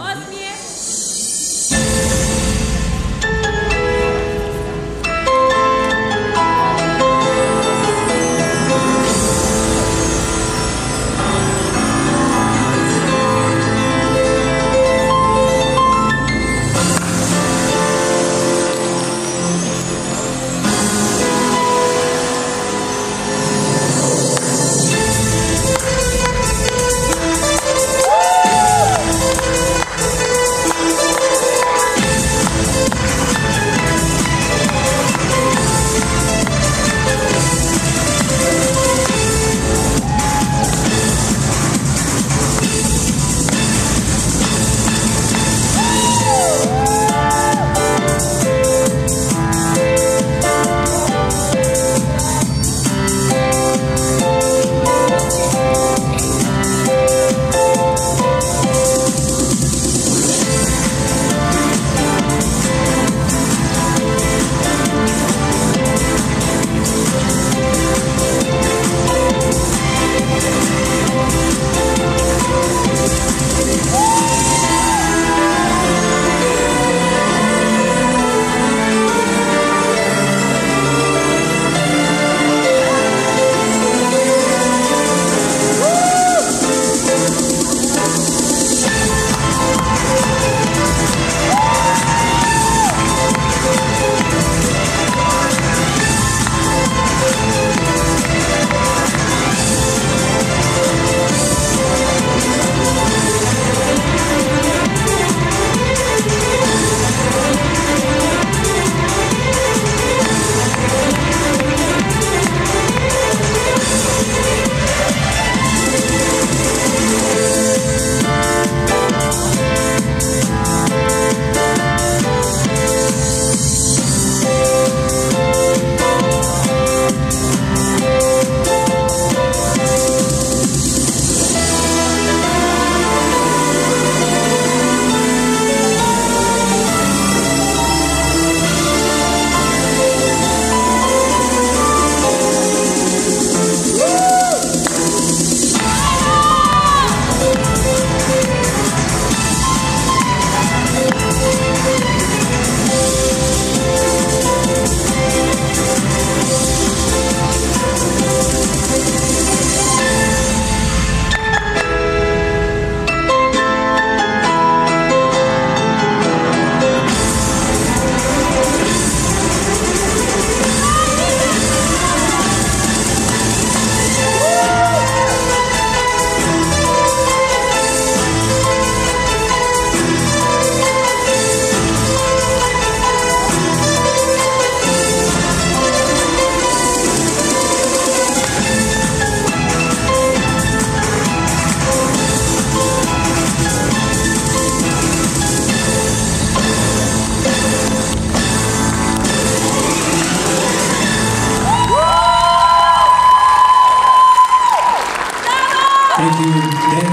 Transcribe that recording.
Осмелись! Thank you, Dennis.